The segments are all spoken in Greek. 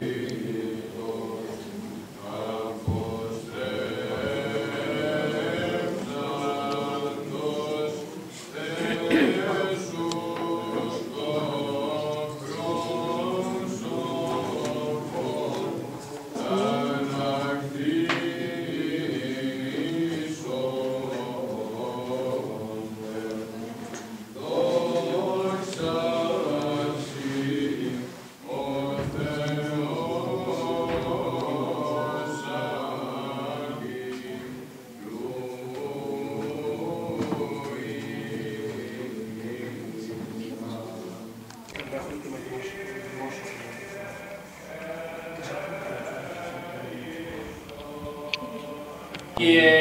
Και Yeah.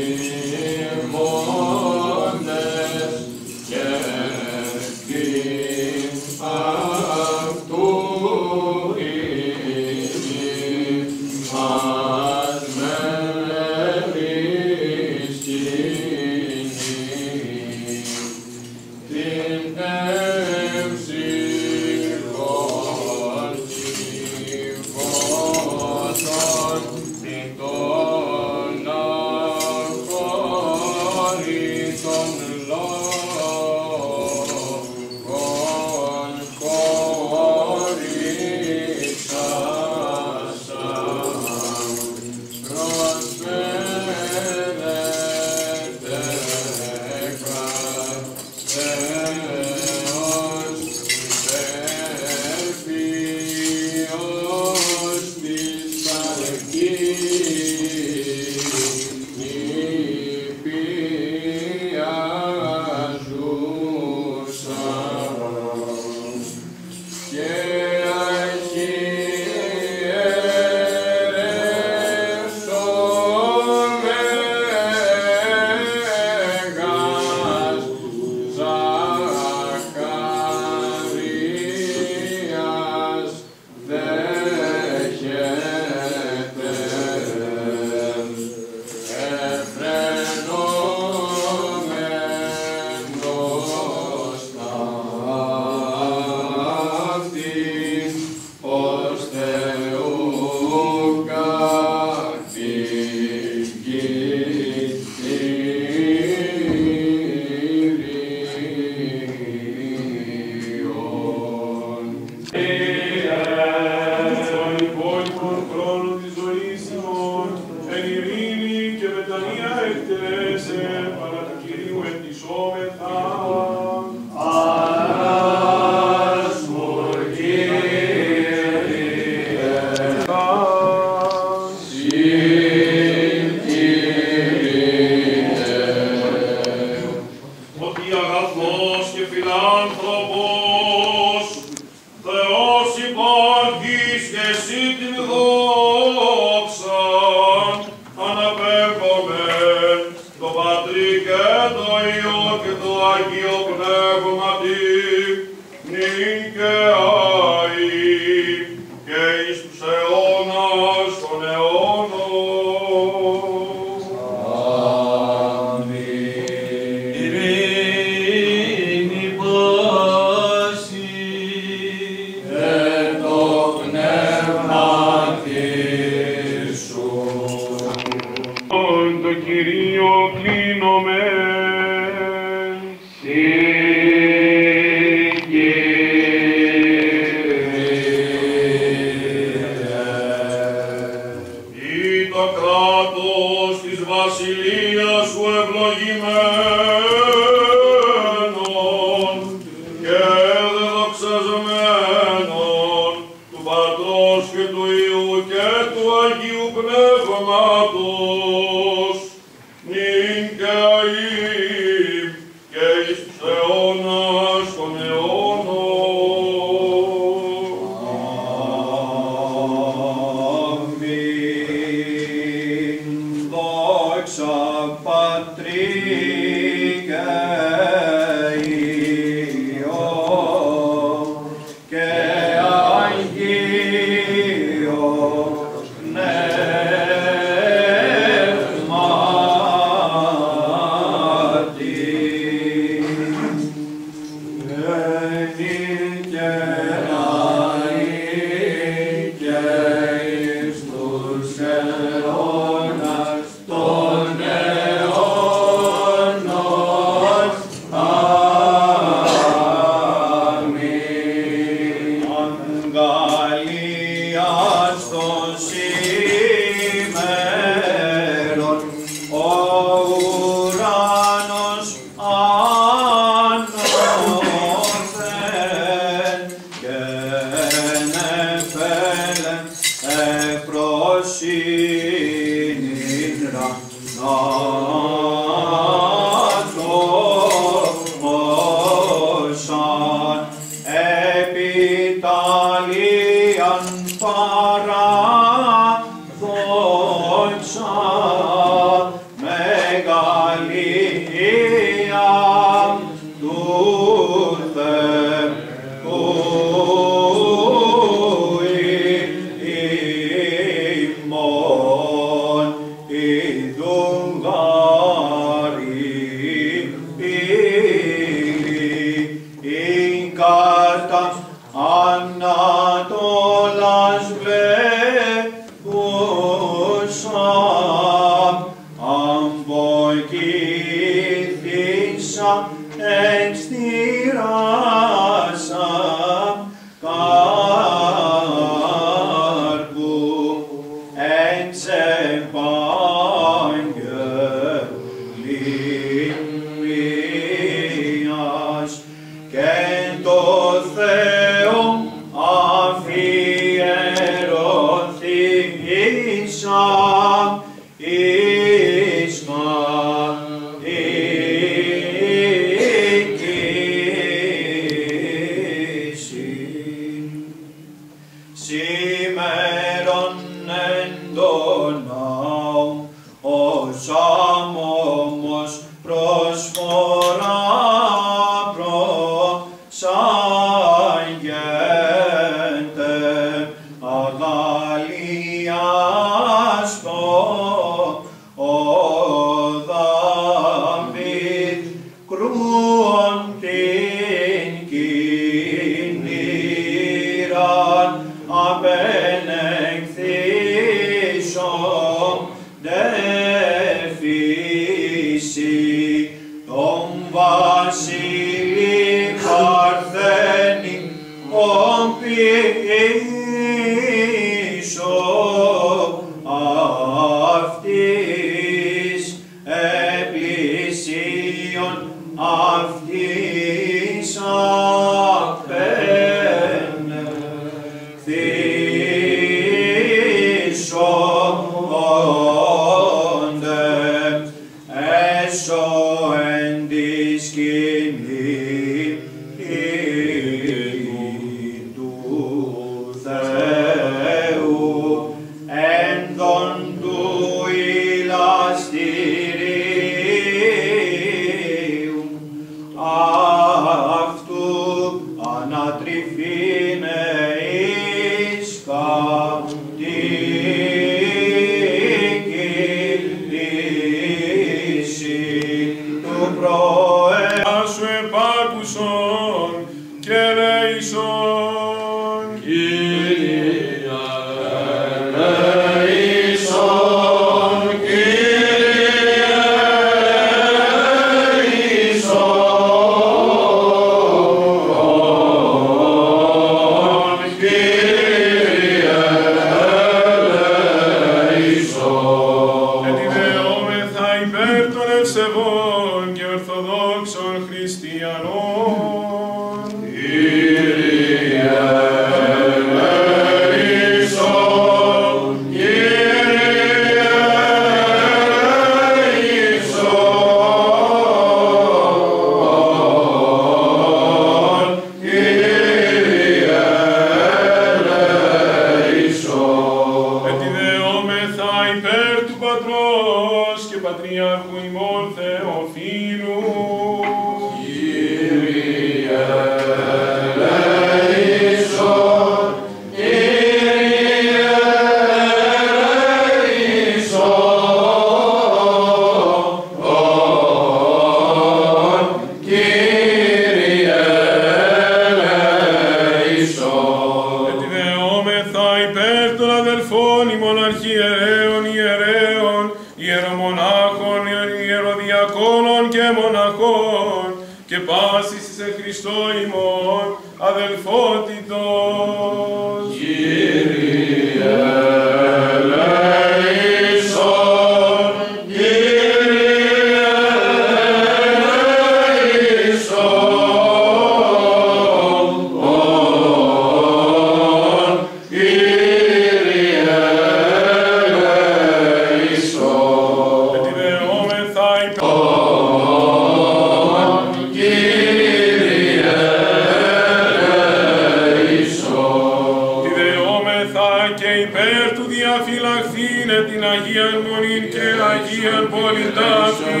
υπέρ του διαφυλαχθήνε την αγία μονή και αγία πολιταφή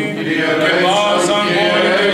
και πάσαν πόλη και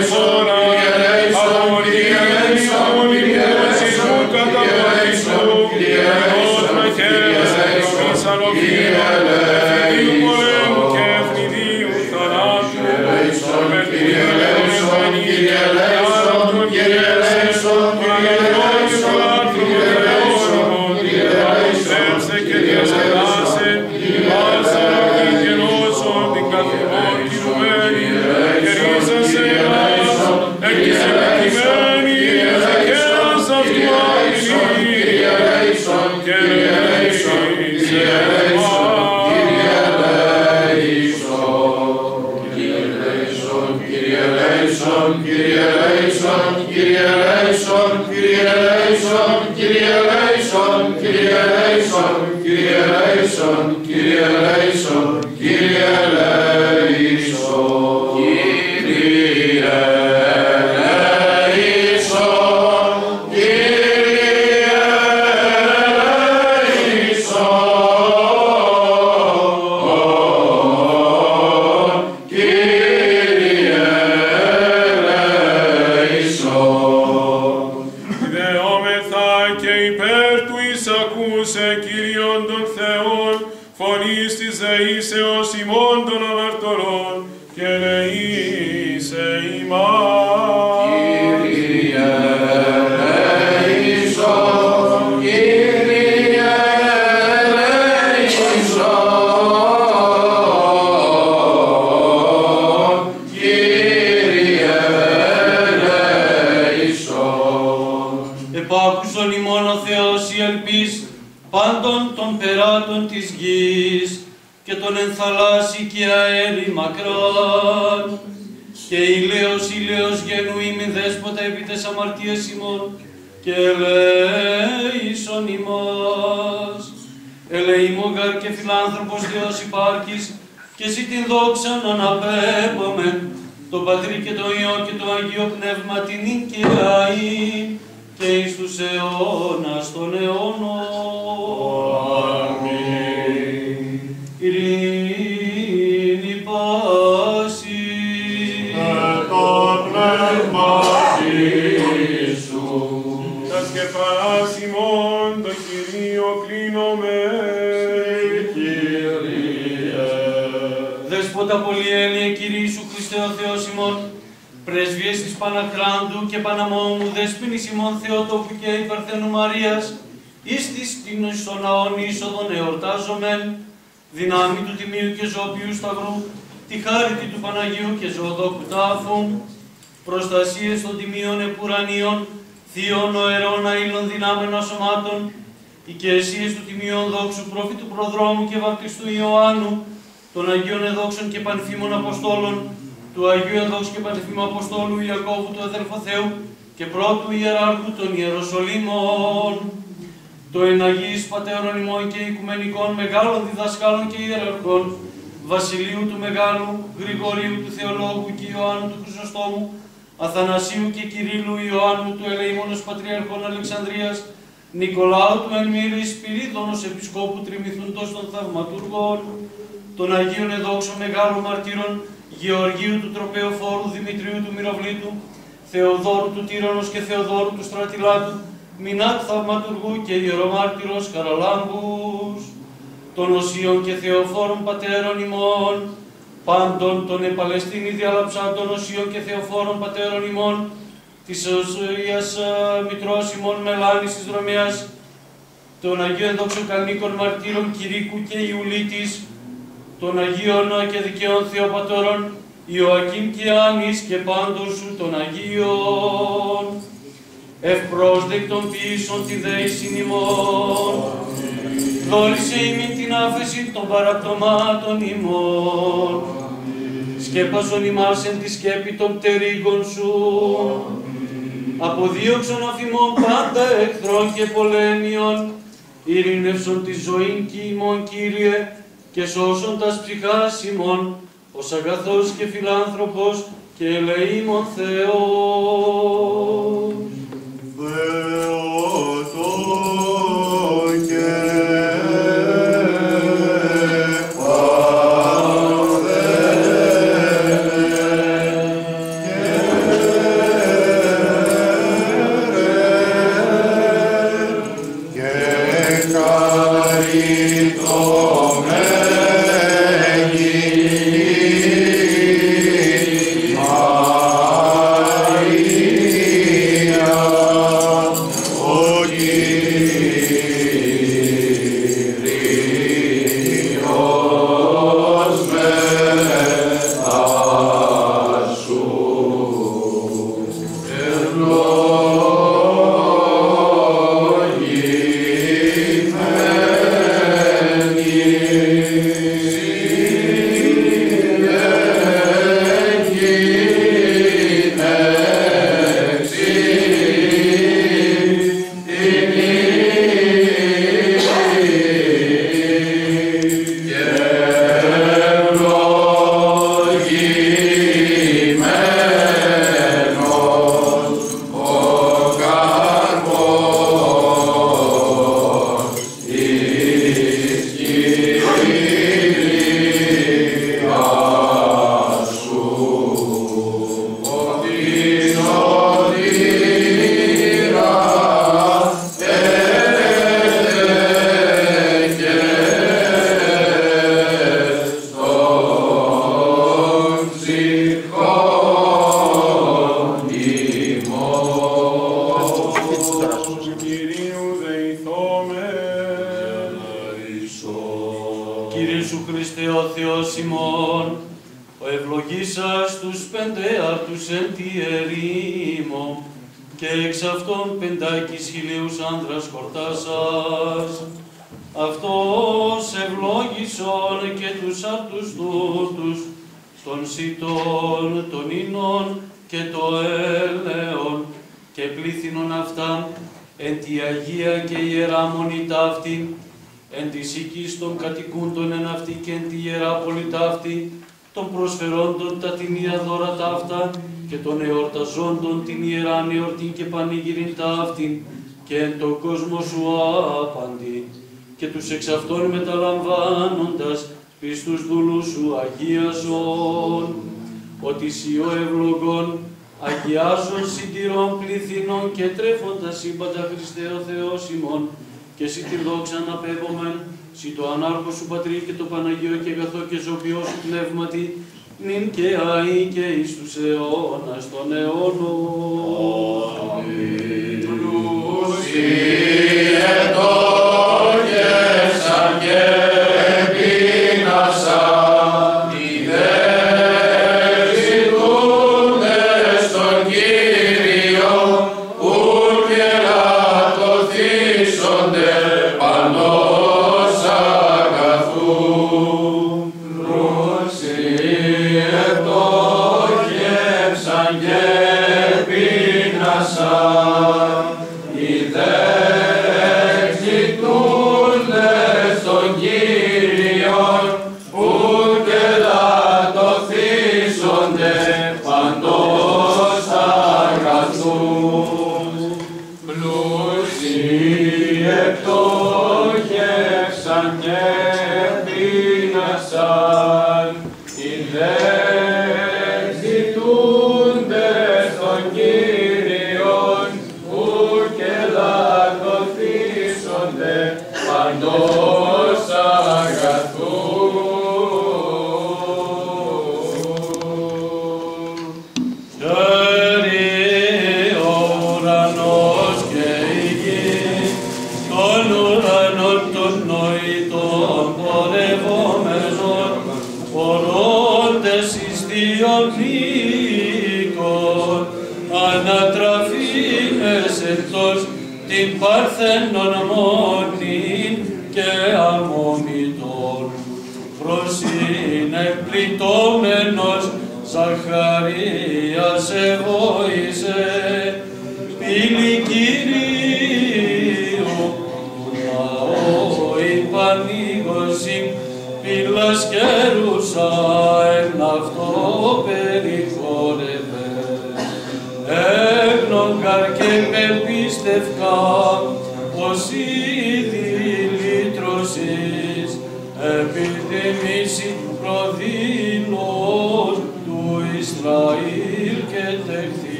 αμαρτίες ημών και ελέησον ημάς. Ελεήμον γαρ και φιλάνθρωπος Θεός υπάρχεις και εσύ την δόξα να αναπέμπομεν τον Πατρί και τον Υιό και το Αγίο Πνεύμα την νυν Σταυρού, τη χάρητη του Παναγίου και Ζωοδόκου Τάφου, προστασίες των Τιμίων Επουρανίων, θείων οερών αήλων δυνάμεων σωμάτων, οικεσίες του Τιμίων Δόξου Προφήτου Προδρόμου και Βαπτιστού Ιωάννου, των Αγίων Εδόξων και Πανθήμων Αποστόλων, του Αγίου Εδόξου και Πανθήμου Αποστόλου Ιακώβου του αδελφου Θεού και πρώτου Ιεράρχου των Ιεροσολύμων, το εναγείς πατέρων ημών και οικουμενικών μεγάλων διδασκάλων και ιεραρχών, Βασιλείου του Μεγάλου, Γρηγορίου του Θεολόγου και Ιωάννου του Χρυσοστόμου, Αθανασίου και Κυρίλου Ιωάννου του Ελεήμονος Πατριαρχών Αλεξανδρίας, Νικολάου του Ενμύρης, Σπυρίδωνος Επισκόπου Τριμηθούντος των Θαυματούργων, των Αγίων Εδόξων Μεγάλου Μαρτύρων, Γεωργίου του Τροπεοφόρου, Δημητρίου του Μυροβλήτου, Θεοδόρου του Τύρανος και Θεοδόρου του Στρατιλάτου, Μινάτ Θαυματουργού και Ιερομάρτυρος Καραλάμπους, των Οσίων και Θεοφόρων Πατέρων ημών, πάντων των επαλαιστίνη διαλαψάντων Οσίων και Θεοφόρων Πατέρων ημών, της Οσίας Μητρός ημών Μελάνης της Δρομέας, των Αγίων Δόξων Καλνίκων Μαρτύρων Κυρίκου και Ιουλίτης, των Αγίων και Δικαίων Θεοπατώρων Ιωακήμ και Άνης και πάντων σου των Αγίων, ευπρόσδεκτον πίσω τη δέησιν ημών, δόρισε ημίν την άφεση των παραπτωμάτων ημών, σκέπαζον ημάς εν τη σκέπη των πτερίγων σου, αποδίωξον αφημών πάντα εχθρών και πολέμιων, ειρήνευσον τη ζωή κι ημών Κύριε, και σώσον τας ψυχάς ημών, ως αγαθός και φιλάνθρωπος και ελεήμων Θεός. Σιτών, των ίνων και το έλεον, και πλήθυνον αυτά εν τη Αγία και Ιερά Μονή ταύτη, εν της οίκης των κατοικούντων εν αυτή και εν τη Ιερά Πόλη ταύτη, των προσφερόντων τα τιμία δώρα ταύτα και των εορταζόντων την Ιερά εορτή και πανηγυρήν ταύτη και εν τον κόσμο σου άπαντη και τους εξ αυτών μεταλαμβάνοντας πιστούς δούλους σου αγίαζον, ότι σοι ο ευλογών αγιάζων συντηρών πληθυνών και τρέφοντας σύμπαντα Χριστέ ο Θεός ημών, και εσύ τη δόξα να πέπομεν, σοι το ανάρχο σου Πατρί και το Παναγίο και αγαθό και ζωπιό σου πνεύματι, νυν και αεί και εις τους αιώνας των αιώνων. Κύριε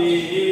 Amém.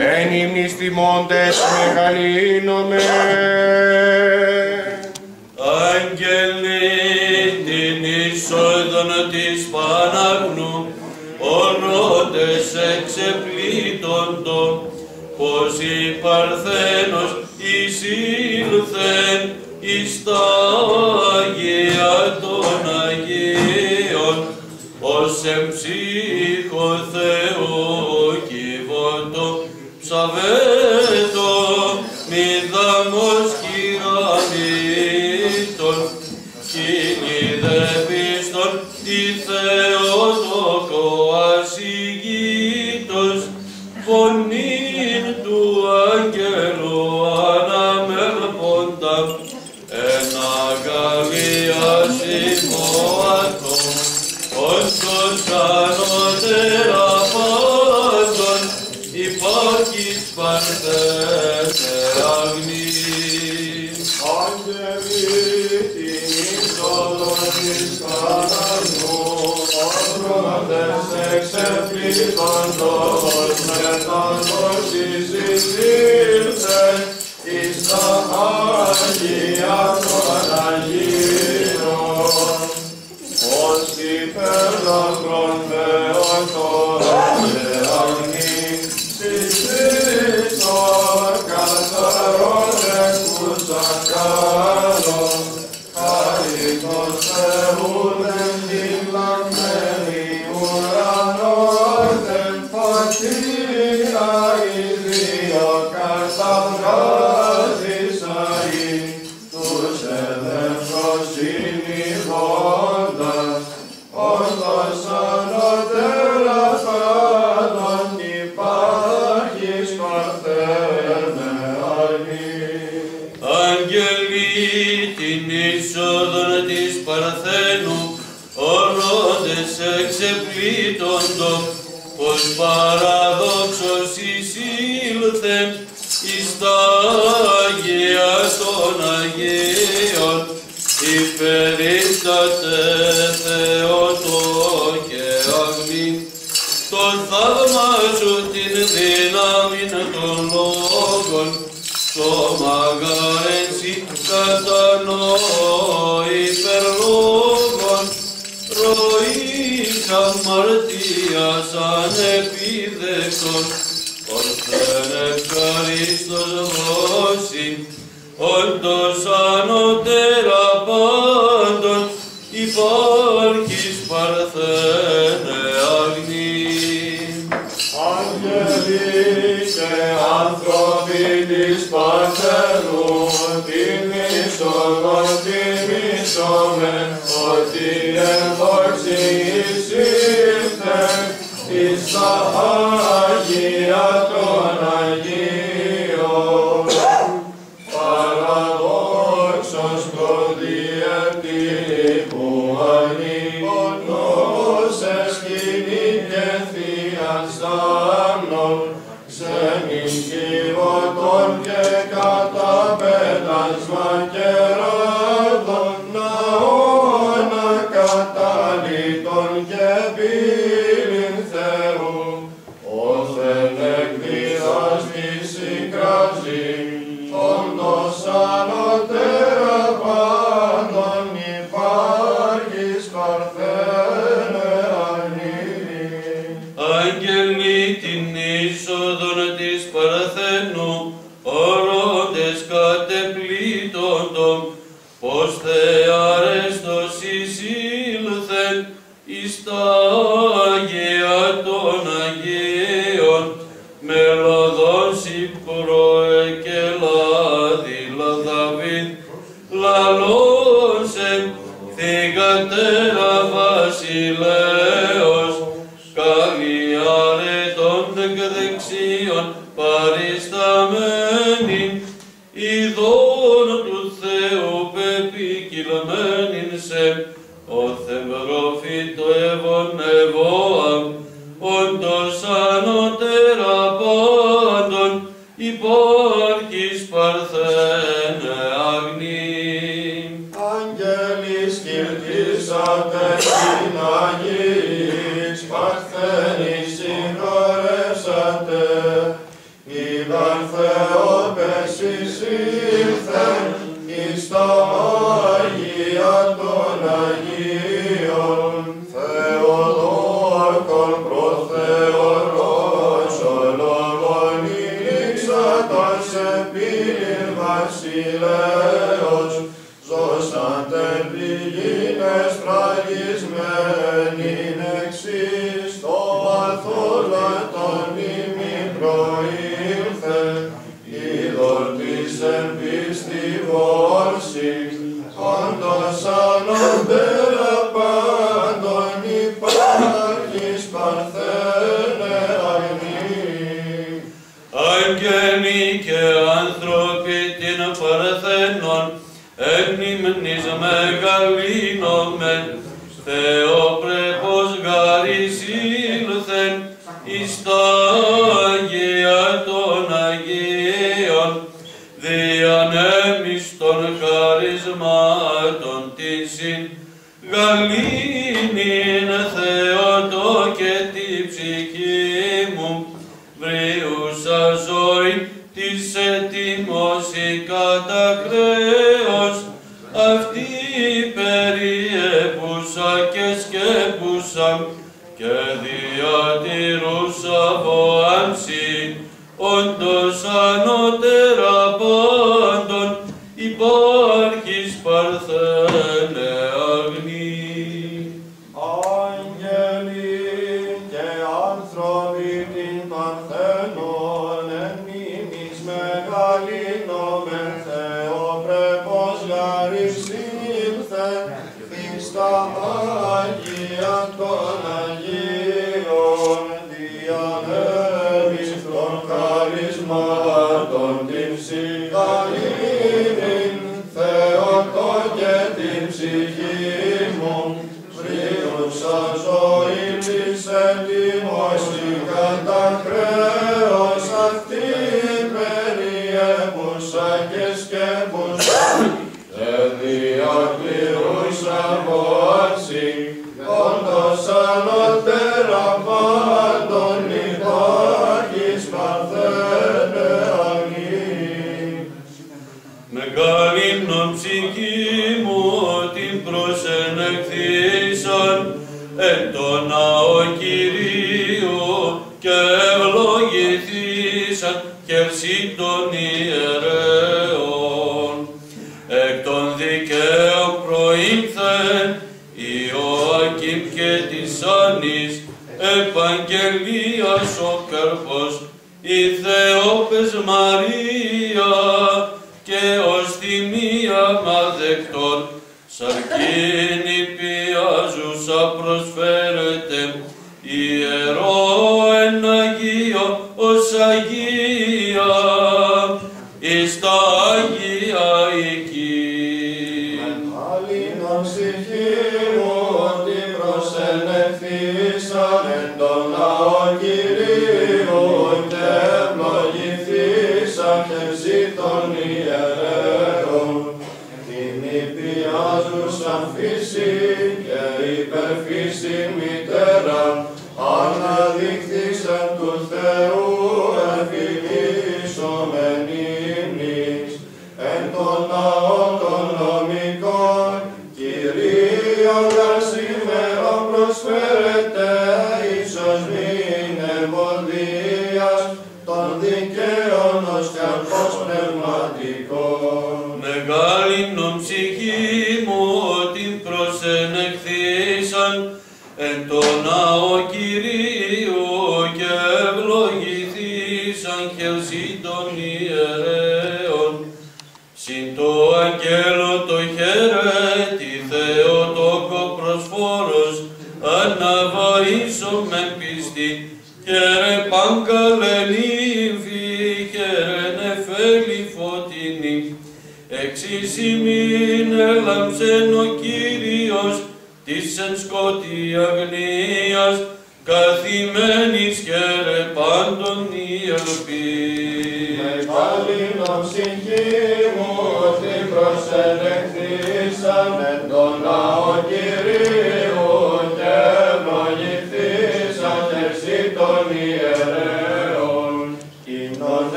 εν υμνης τιμώντες μεγαλύνομαι. Αγγελή την είσοδον της Παναγνού, ονότες εξεπλήτοντο, πως η Παρθένος εισήλθεν εις τα Αγία των Αγίων, ως εμψή Savı Shivan Lord, Marathon, Lord,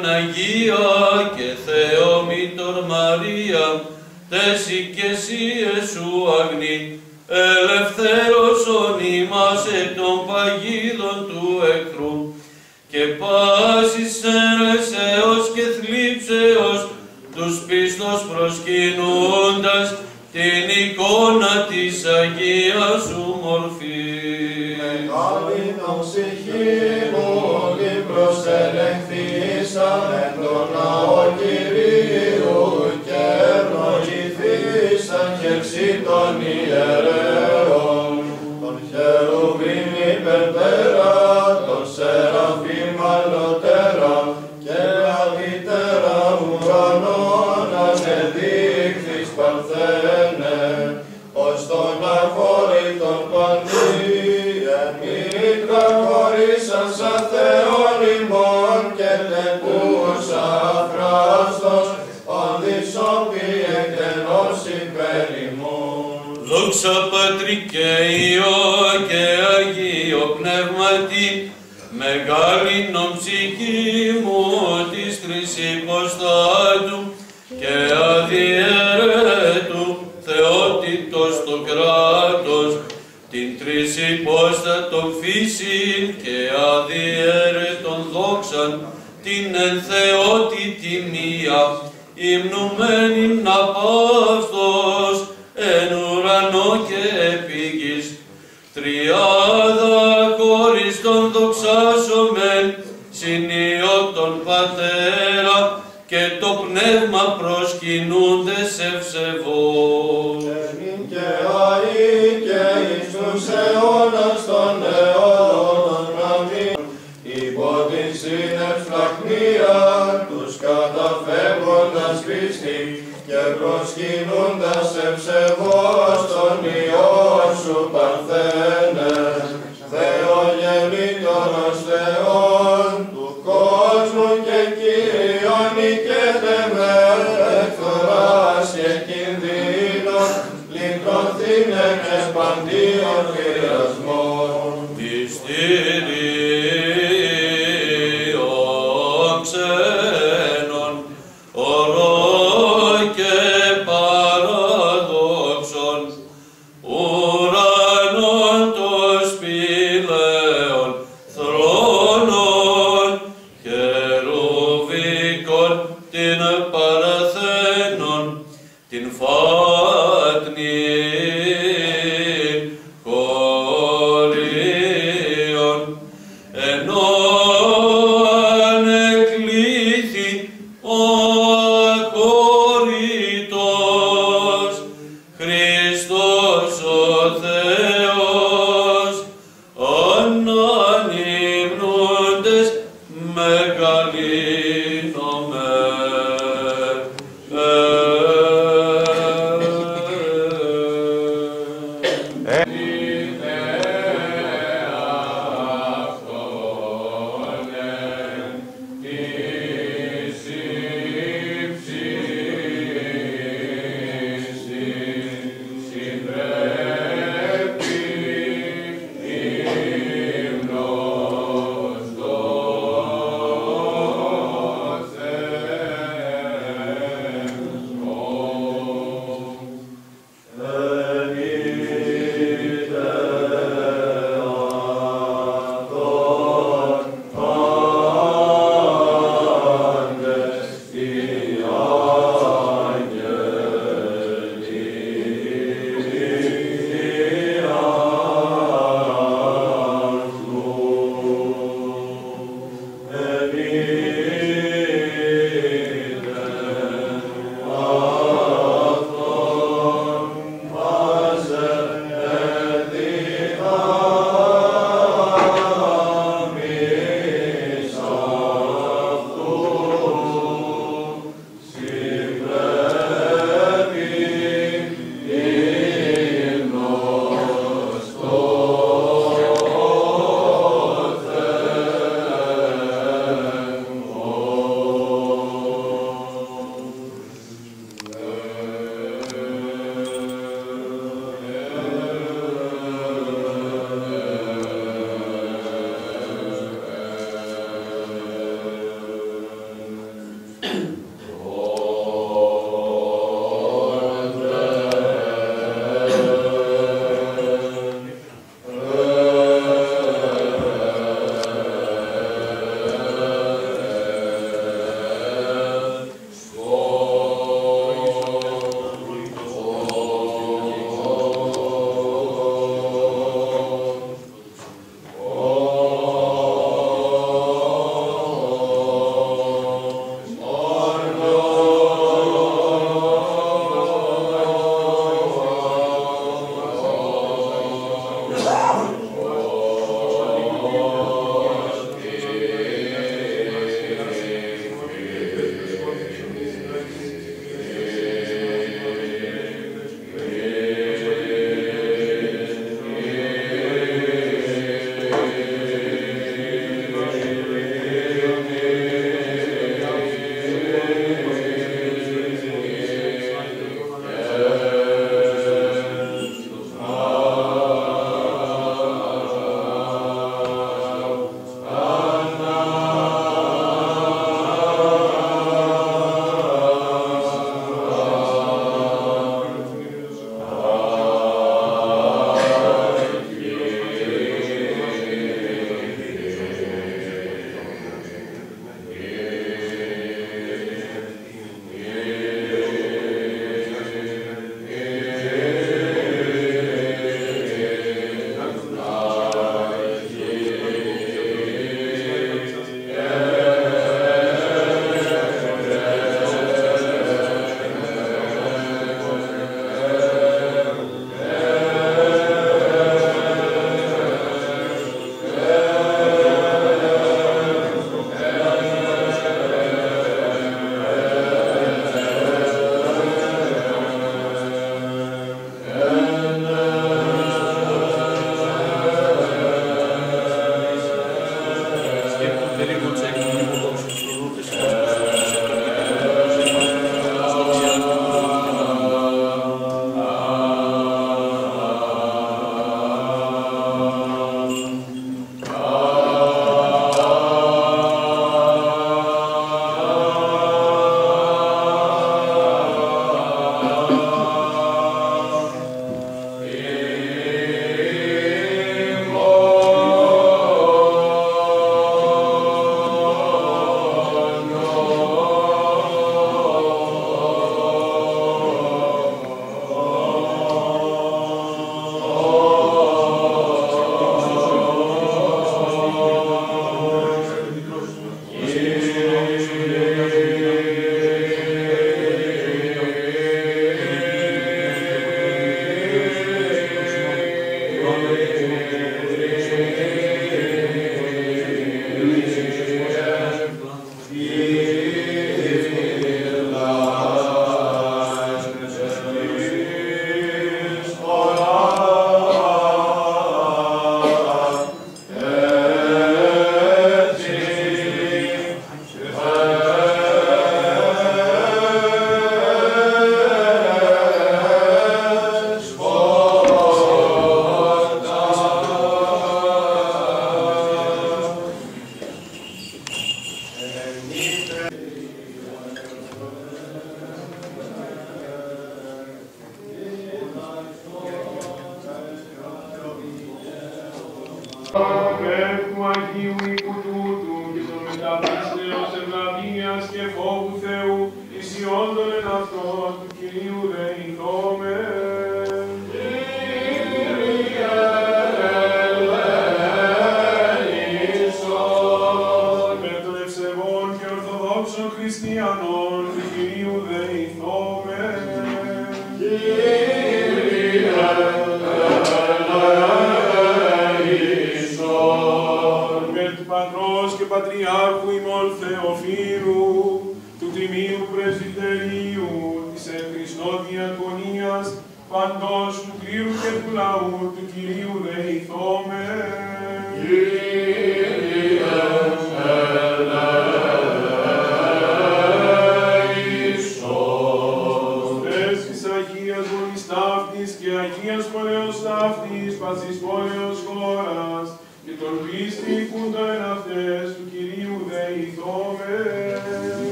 Παναγία και Θεό Θεόμητορ Μαρία, τέσι και εσύ Ιησού Αγνή, ελευθέρωσον ημάς εκ των παγίδων του εχθρού. Και πάσης έρεσεως και θλίψεως τους πίστος προσκυνούντας την εικόνα της Αγίας σου.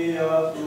Αγιασματί αυτού.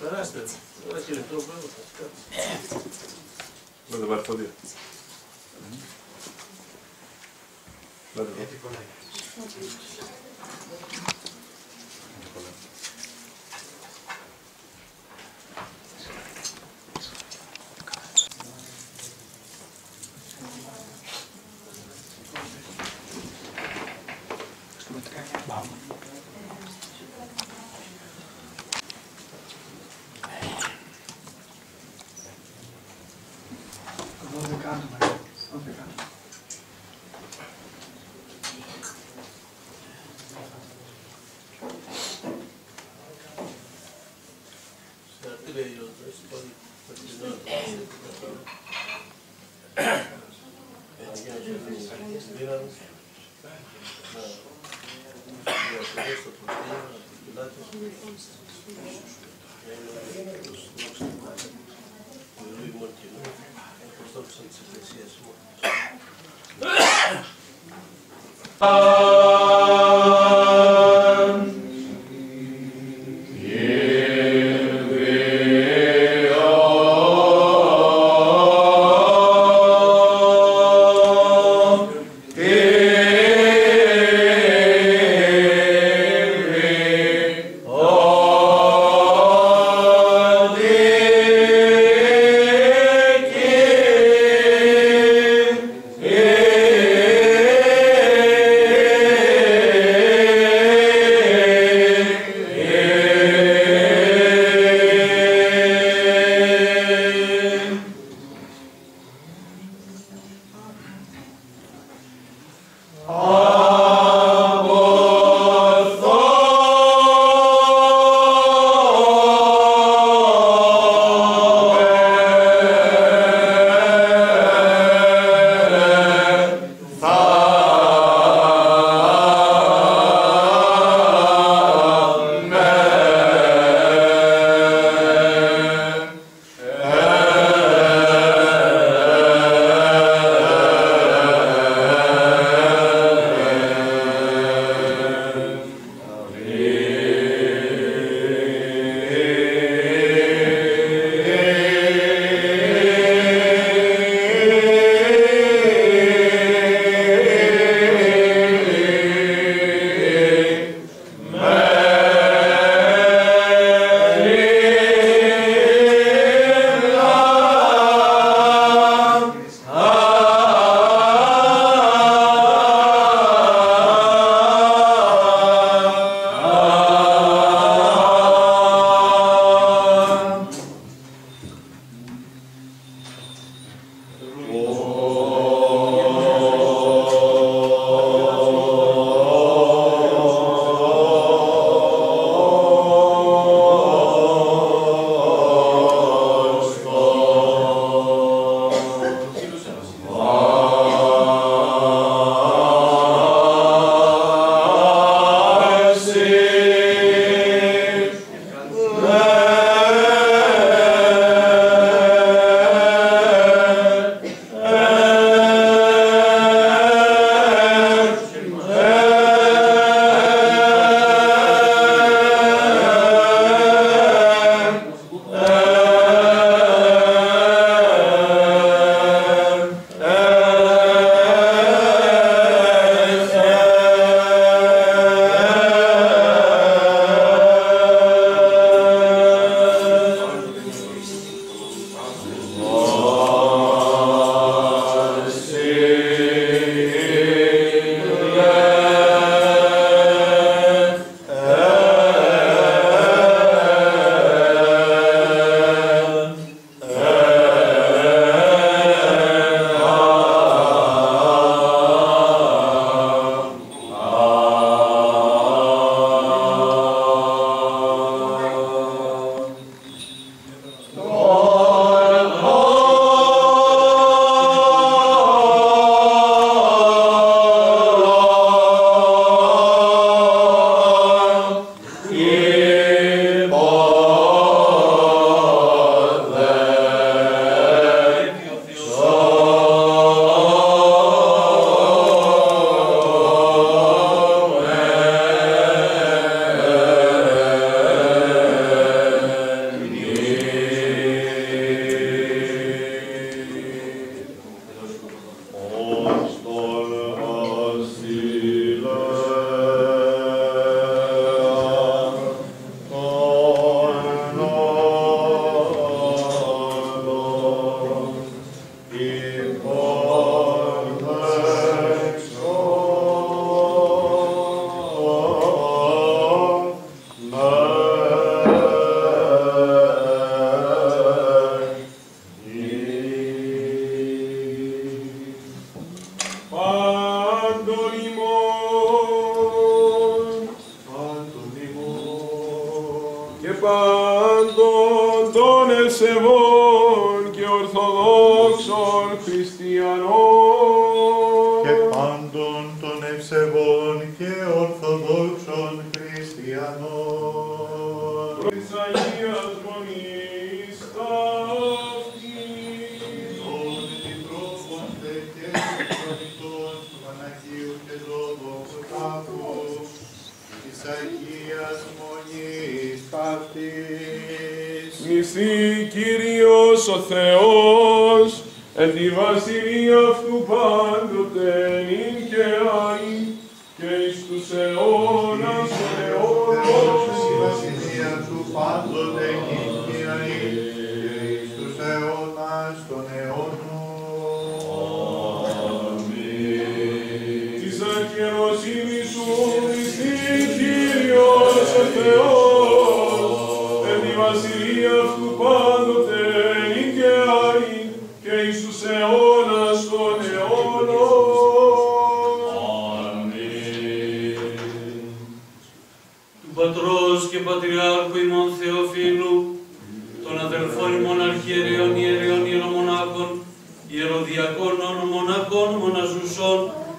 Здравствуйте. Василий, кто был? Надо в арфобе. Надо в арфобе. Oh.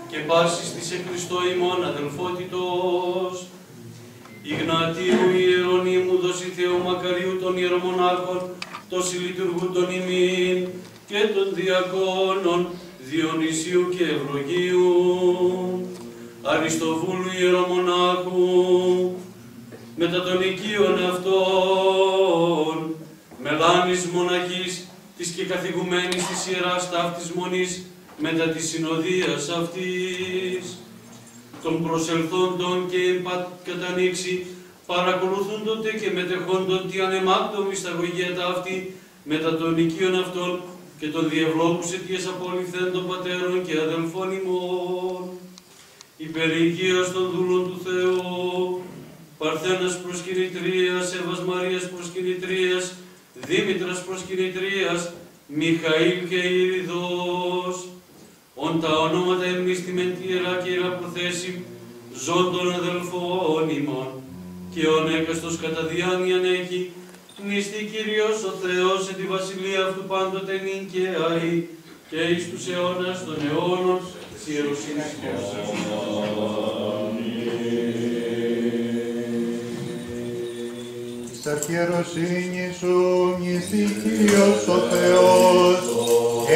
Και πάσης της εν Χριστώ ημών αδελφότητος. Ιγνατίου Ιερονίμου δώσει Θεού Μακαρίου των ιερομονάχων, των συλλειτουργούντων ημίν και των διακόνων Διονυσίου και Ευλογίου, Αριστοβούλου Ιερομονάχου, μετά των οικείων αυτών, μελάνης μοναχής της και καθηγουμένης της Ιεράς Ταύτης Μονής, μετά της συνοδείας αυτής, των προσελθόντων και εμπα- κατανοίξει, παρακολουθούντονται και μετεχόντων τι ανεμάκτομη σταγωγία ταύτη, μετά των οικείων αυτών και των διευλόγους αιτίες απολυθέντων πατέρων και αδελφών ημών, υπερηγίας των δούλων του Θεού, Παρθένας προσκυνητρίας, Εύας Μαρίας προσκυνητρίας, Δήμητρας προσκυνητρίας, Μιχαήλ και Ήριδος, ον τα ονόματα εμνίστημεν τη Ιερά και Ιερά προθέσει, ζών των αδελφών ημών, και ον έκαστος κατά διάνοιαν έχει, νηστή Κύριος ο Θεός εν τη βασιλεία αυτού πάντοτε νυν και αεί, και εις τους αιώνας των αιώνων, της ιεροσύνης. Της αρχιεροσύνης σου μνηστή Κύριος ο Θεός,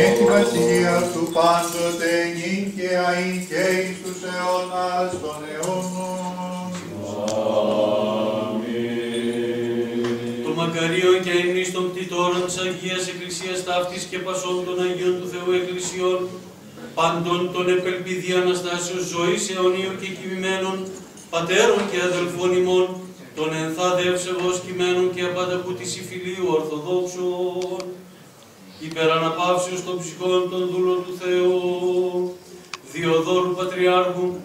εν τη βασιλεία του πάντοτε νυν και αεί και εις τους αιώνας των αιώνων. Το μακαρίον και εμείς των κτητόρων της Αγίας Εκκλησίας ταύτης και πασών των Αγίων του Θεού Εκκλησιών, πάντων των επελπιδί Αναστάσεως ζωής αιωνίου και κοιμημένων, πατέρων και αδελφών ημών, των ενθάδευσεβος κειμένων και απανταχού της υφηλίου Ορθοδόξων, υπεραναπαύσεως των ψυχών των δούλων του Θεού, Διοδόρου Πατριάρχου,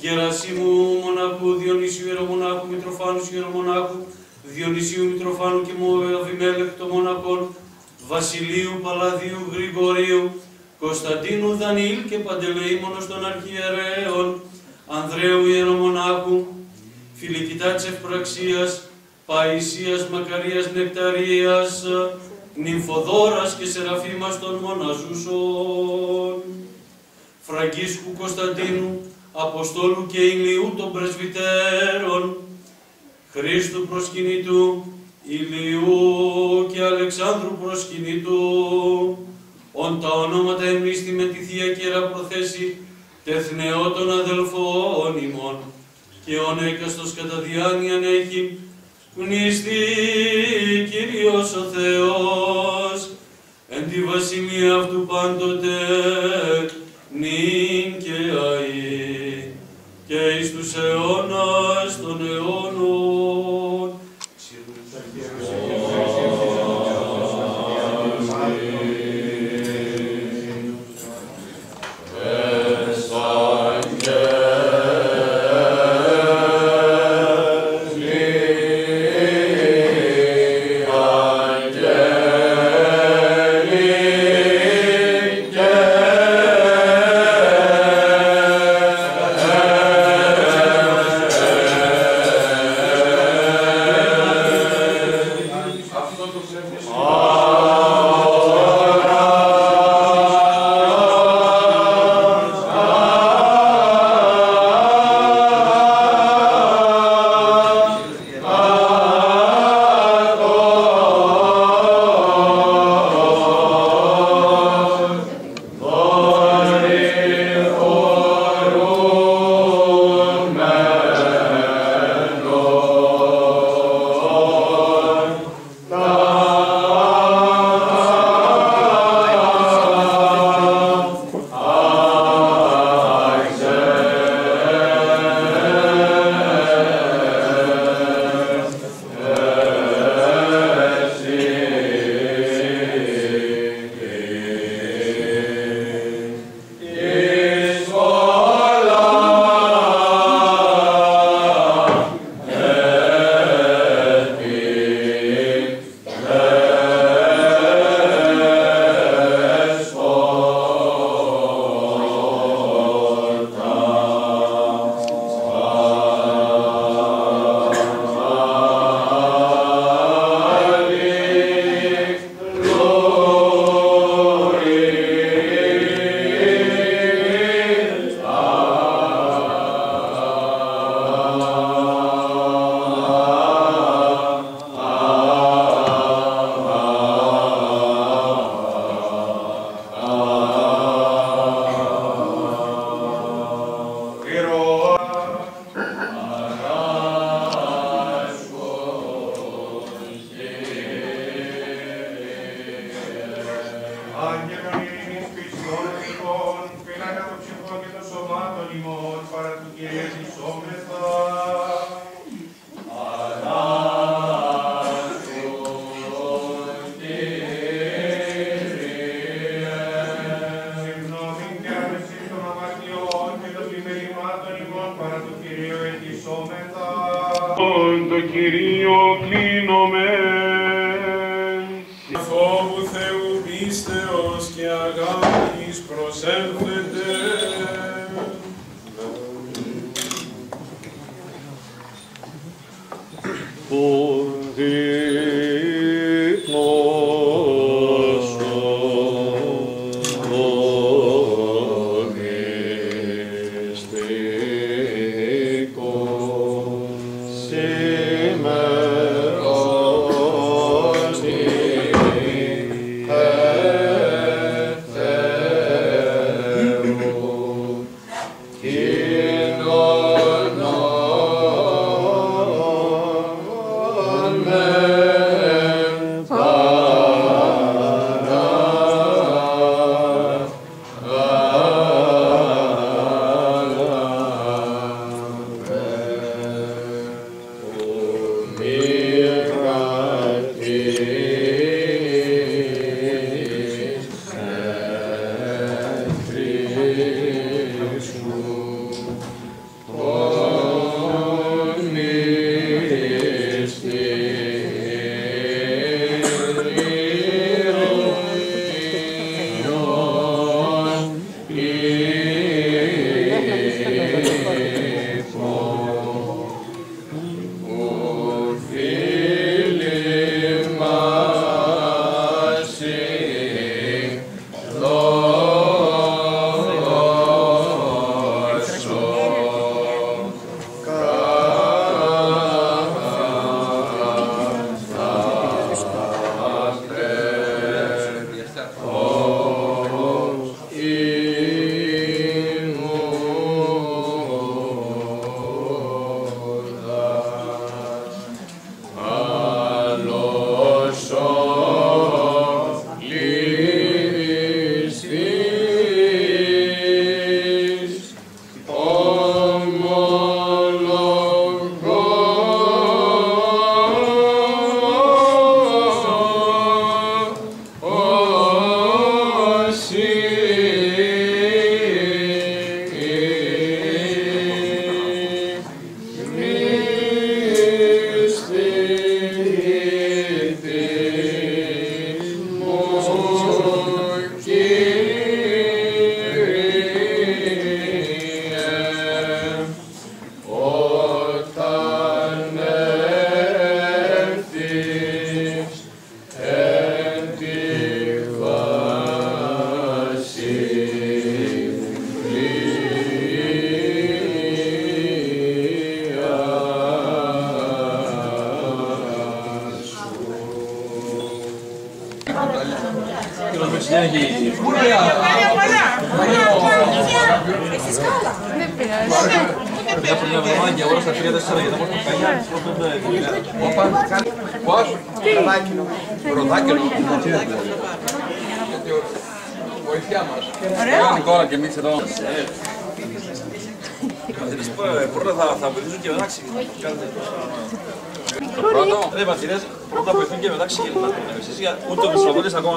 Γερασίμου Μοναχού, Διονύσιου Ιερομονάχου, Μητροφάνους Ιερομονάχου, Διονυσίου Μητροφάνου και μου Αβημέλεχ των Μοναχών, Βασιλείου Παλαδίου Γρηγορίου, Κωνσταντίνου Δανίλ και Παντελεήμονος των Αρχιερέων, Ανδρέου Ιερομονάχου, Φιλικητά της Ευπραξίας, Παϊσίας Μακαρίας Νεκταρίας, Νυμφοδόρας και Σεραφείμας των Μοναζούσων, Φραγκίσκου Κωνσταντίνου, Αποστόλου και Ηλιού των Πρεσβυτέρων, Χρήστου Προσκυνητού, Ηλιού και Αλεξάνδρου Προσκυνητού, ον τα ονόματα εμνίστη με τη Θεία Κέρα προθέσει, τεθνεώ των αδελφών ημών, και ον έκαστος κατά διάνοιαν έχει, γνιστή Κύριος ο Θεός, εν τη βασιλεία αυτού πάντοτε, νυν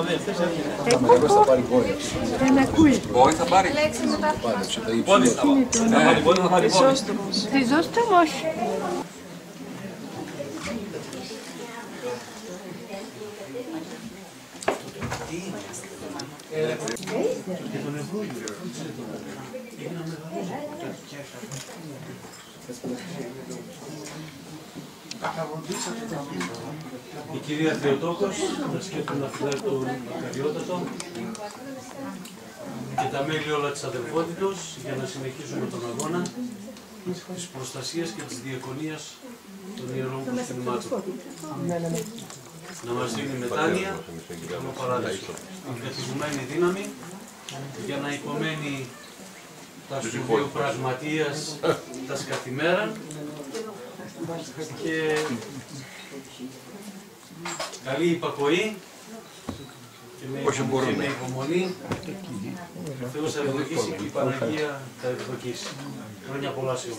É zapari bolje. Nema kuj. Bolje zapari? Bolje zapari. Bolje zapari bolje. Izostamoš. Acabou disso, eu πάρει πόδι. Τη δώστε μου όχι. Η κυρία Θεοτόκος, τα σκέφτομαι να φυλάει τον Μακαριότατο και τα μέλη όλα της αδελφότητος για να συνεχίσουμε τον αγώνα της προστασίας και της διακονίας των ιερών προσκυνημάτων. Να μας δίνει μετάνοια και τον παράδεισο. Εγκατηγουμένη δύναμη για να υπομένει τα σπουδαίου πραγματείας τα σκαθημέρα και καλή υπακοή και με, Όσο και μπορούμε. με υπομονή ο Θεός θα ευδοκίσει και η Παναγία θα ευδοκίσει. Χρόνια πολλά σε όλους.